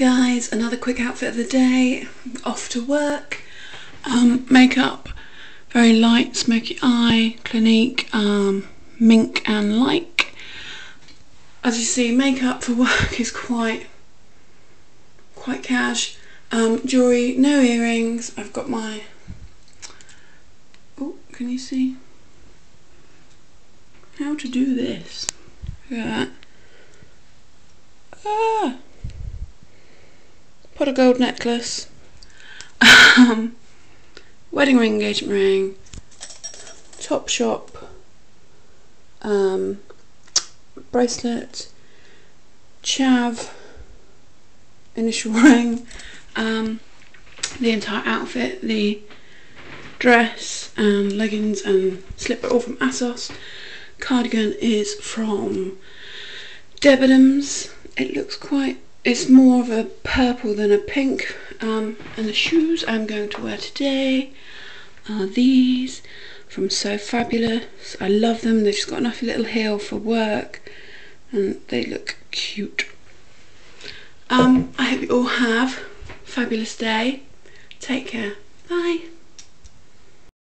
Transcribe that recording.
guys, another quick outfit of the day, off to work. Um, makeup, very light, smoky eye, Clinique, um, mink and like. As you see, makeup for work is quite, quite cash. Um, jewellery, no earrings, I've got my, oh, can you see? How to do this. Look at that. Pot of gold necklace, um, wedding ring, engagement ring, Topshop, um, bracelet, chav, initial ring, um, the entire outfit, the dress and leggings and slipper all from ASOS. Cardigan is from Debenhams. It looks quite it's more of a purple than a pink um, and the shoes I'm going to wear today are these from So Fabulous. I love them. They've just got enough little heel for work and they look cute. Um, I hope you all have a fabulous day. Take care. Bye